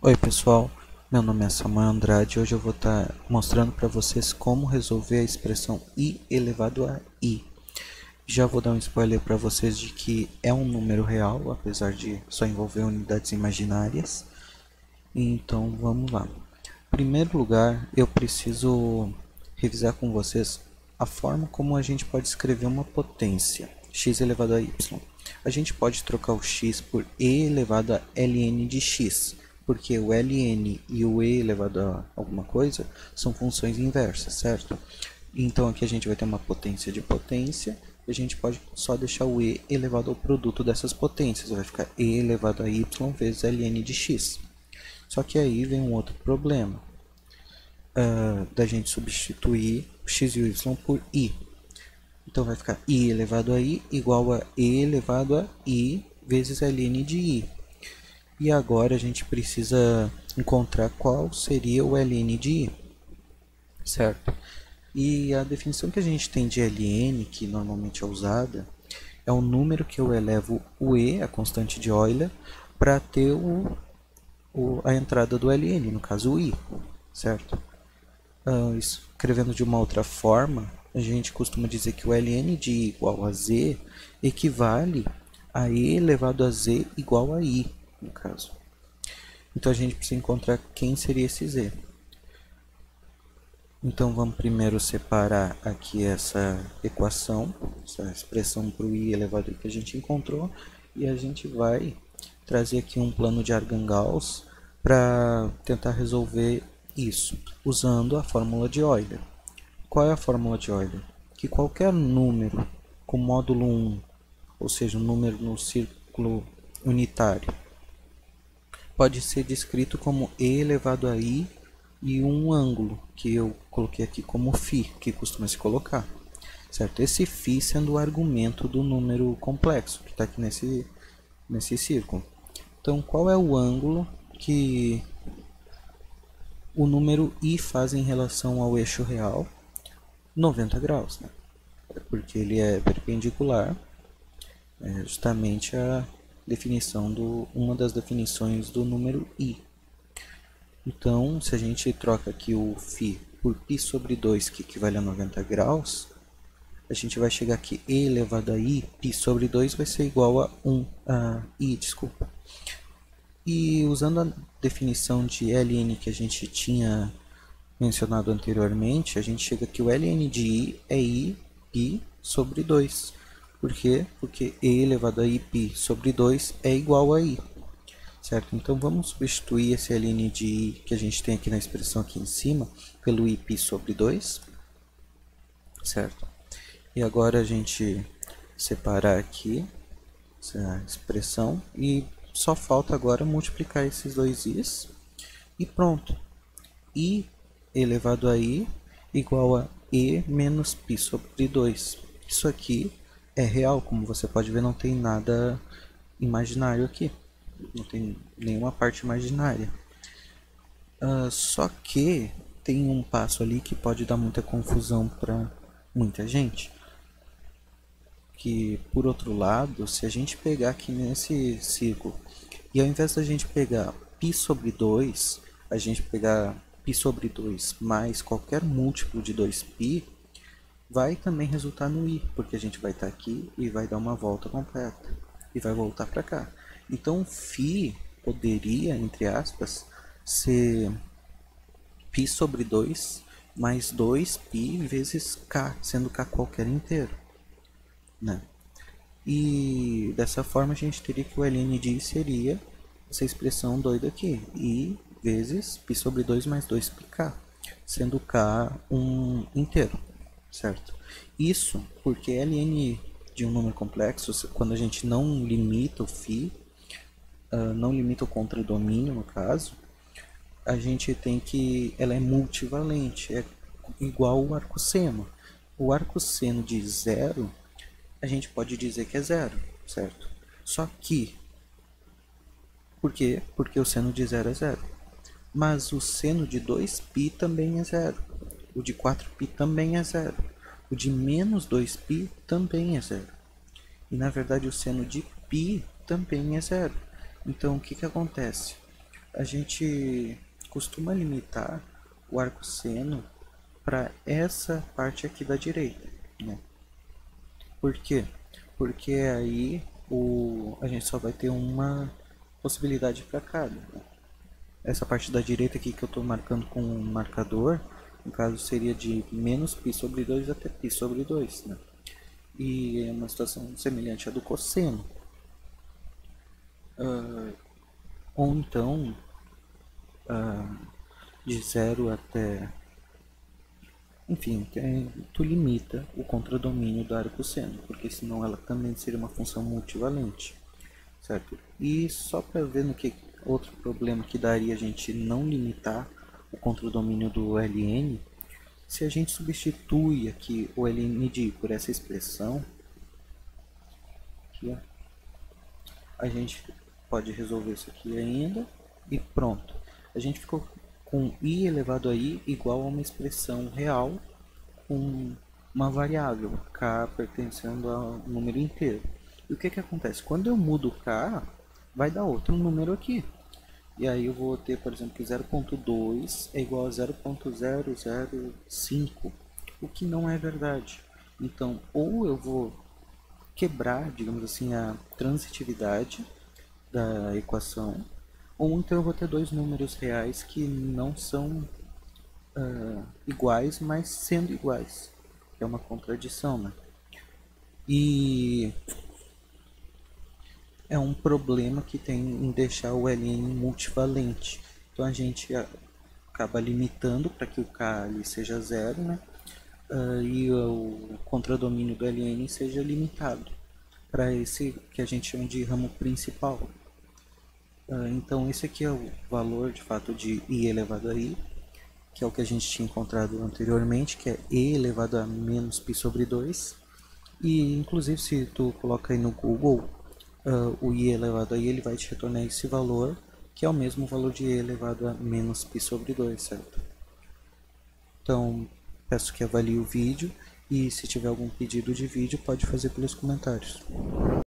Oi pessoal, meu nome é Samuel Andrade e hoje eu vou estar mostrando para vocês como resolver a expressão i elevado a i. Já vou dar um spoiler para vocês de que é um número real, apesar de só envolver unidades imaginárias. Então vamos lá. Em primeiro lugar, eu preciso revisar com vocês a forma como a gente pode escrever uma potência, x elevado a y. A gente pode trocar o x por e elevado a ln de x porque o ln e o e elevado a alguma coisa são funções inversas, certo? Então aqui a gente vai ter uma potência de potência, a gente pode só deixar o e elevado ao produto dessas potências, vai ficar e elevado a y vezes ln de x. Só que aí vem um outro problema, uh, da gente substituir x e y por i. Então vai ficar i elevado a i igual a e elevado a i vezes ln de i. E agora a gente precisa encontrar qual seria o ln de i, certo? E a definição que a gente tem de ln, que normalmente é usada, é o número que eu elevo o e, a constante de Euler, para ter o, o, a entrada do ln, no caso o i, certo? Uh, escrevendo de uma outra forma, a gente costuma dizer que o ln de i igual a z equivale a e elevado a z igual a i no caso. Então a gente precisa encontrar quem seria esse z. Então vamos primeiro separar aqui essa equação, essa expressão para o i elevado que a gente encontrou, e a gente vai trazer aqui um plano de Argand-Gauss para tentar resolver isso, usando a fórmula de Euler. Qual é a fórmula de Euler? Que qualquer número com módulo 1, ou seja, um número no círculo unitário, pode ser descrito como e elevado a i e um ângulo, que eu coloquei aqui como φ, que costuma se colocar. Certo? Esse φ sendo o argumento do número complexo, que está aqui nesse, nesse círculo. Então, qual é o ângulo que o número i faz em relação ao eixo real? 90 graus, né? porque ele é perpendicular é justamente a definição do uma das definições do número i. Então, se a gente troca aqui o φ por π sobre 2, que equivale a 90 graus, a gente vai chegar aqui e elevado a i, π sobre 2 vai ser igual a 1, a i, desculpa. E usando a definição de ln que a gente tinha mencionado anteriormente, a gente chega que o ln de i é i π sobre 2. Por quê? Porque e elevado a ip sobre 2 é igual a i. Certo? Então vamos substituir esse ln de i que a gente tem aqui na expressão aqui em cima pelo ip sobre 2. Certo? E agora a gente separar aqui essa expressão e só falta agora multiplicar esses dois i's e pronto. i elevado a i igual a e menos π sobre 2. Isso aqui é real, como você pode ver, não tem nada imaginário aqui. Não tem nenhuma parte imaginária. Uh, só que tem um passo ali que pode dar muita confusão para muita gente. Que, por outro lado, se a gente pegar aqui nesse círculo e ao invés da gente pegar π sobre 2, a gente pegar π sobre 2 mais qualquer múltiplo de 2π, vai também resultar no i, porque a gente vai estar tá aqui e vai dar uma volta completa e vai voltar para cá. Então, φ poderia, entre aspas, ser π sobre 2 mais 2π vezes k, sendo k qualquer inteiro. Né? E dessa forma a gente teria que o ln de i seria essa expressão doida aqui, i vezes π sobre 2 mais 2πk, sendo k um inteiro certo? Isso porque ln de um número complexo, quando a gente não limita o φ, uh, não limita o contradomínio no caso, a gente tem que ela é multivalente, é igual o arco seno. O arco seno de zero, a gente pode dizer que é zero, certo? Só que, por quê? Porque o seno de zero é zero. Mas o seno de 2π também é zero. O de 4π também é zero. O de menos 2π também é zero. E na verdade o seno de π também é zero. Então o que, que acontece? a gente costuma limitar o arco seno para essa parte aqui da direita, né? Por quê? Porque aí o, a gente só vai ter uma possibilidade para cada. Né? Essa parte da direita aqui que eu estou marcando com um marcador, no caso seria de menos π sobre 2 até π sobre 2. Né? E é uma situação semelhante à do cosseno. Uh, ou então, uh, de 0 até enfim, tu limita o contradomínio da área cosseno, porque senão ela também seria uma função multivalente, certo? E só para ver no que outro problema que daria a gente não limitar o contradomínio do ln, se a gente substitui aqui o ln de por essa expressão, aqui, ó, a gente pode resolver isso aqui ainda e pronto. A gente ficou com i elevado a i igual a uma expressão real com uma variável, k pertencendo ao número inteiro. E o que, que acontece? Quando eu mudo k, vai dar outro número aqui. E aí eu vou ter, por exemplo, que 0.2 é igual a 0.005, o que não é verdade. Então, ou eu vou quebrar, digamos assim, a transitividade da equação, ou então eu vou ter dois números reais que não são uh, iguais, mas sendo iguais. É uma contradição, né? E é um problema que tem em deixar o ln multivalente. Então a gente acaba limitando para que o k ali seja zero, né? Uh, e o contradomínio do ln seja limitado para esse que a gente chama de ramo principal. Uh, então esse aqui é o valor de fato de i elevado a i, que é o que a gente tinha encontrado anteriormente, que é e elevado a menos π sobre 2. E inclusive se tu coloca aí no Google uh, o i elevado a i, ele vai te retornar esse valor, que é o mesmo valor de e elevado a menos π sobre 2, certo? Então, peço que avalie o vídeo e se tiver algum pedido de vídeo pode fazer pelos comentários.